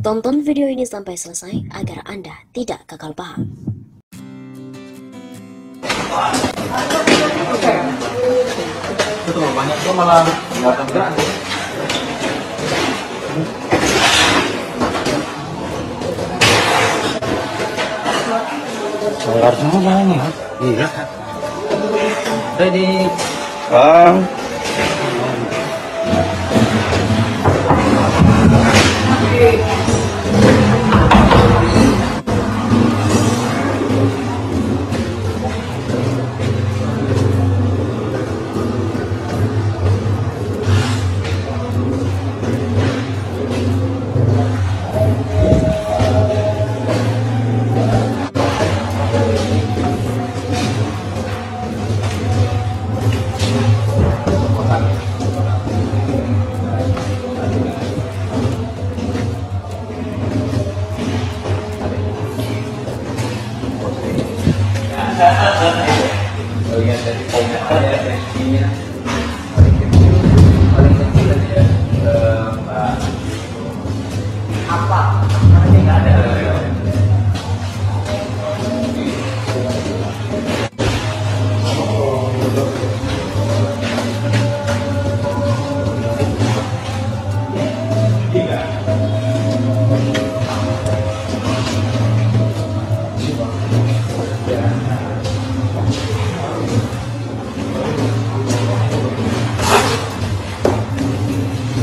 Tonton video ini sampai selesai agar Anda tidak gagal paham. Itu tuh banyak tuh malah nggak akan gerak. Bayar semua ini ya? Iya. Ready. Bang. Bagian dari komentar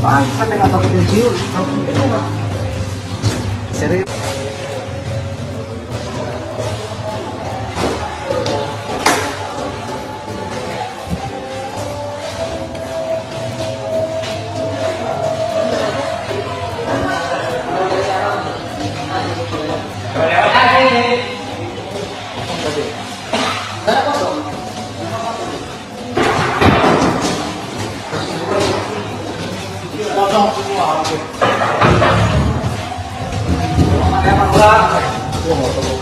Ay, sa pinapag-review. Seryoso. Ay! Ay! Ay! Ay! Bang, kan nggak pakai pensiun.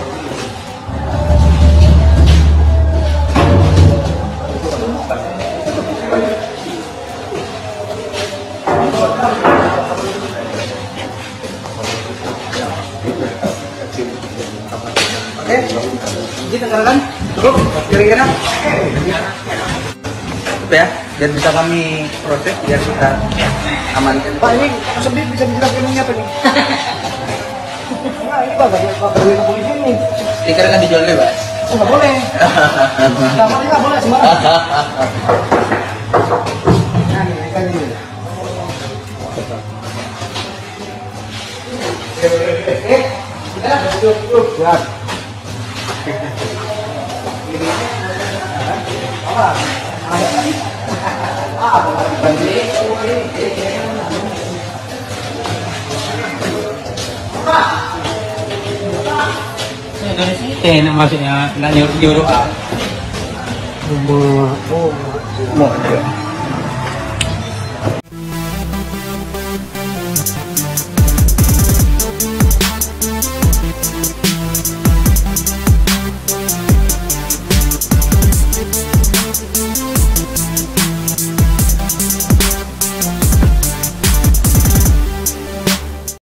Serius. Oke, jadi tenggarakan cukup. Apa ya? Biar bisa kami proses, biar kita amankan. Pak ini sedih bisa dijelaskan ini apa nih? Nah, ini pak, gak pak kerja polisi ini. Stiker kan dijual bebas. Oh, nggak boleh. Nggak boleh, nggak boleh sembarang. Nah, ini kan ini. Eh, kita duduk, duduk, siap. Apa? Ada? Eh, nak maksudnya nak nyuruh-nyuruh ah. Rumah. Oh. Mak dia.